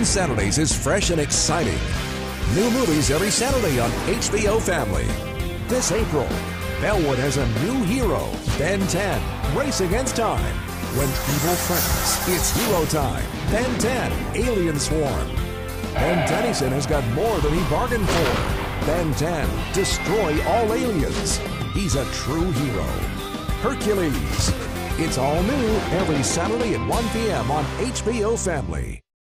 on Saturdays is fresh and exciting. New movies every Saturday on HBO Family. This April, Bellwood has a new hero, Ben 10, Race Against Time. When evil threatens, it's hero time. Ben 10, Alien Swarm. Ben Tennyson has got more than he bargained for. Ben 10, Destroy All Aliens. He's a true hero. Hercules. It's all new every Saturday at 1 p.m. on HBO Family.